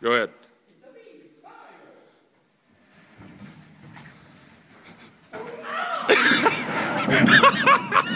Go ahead.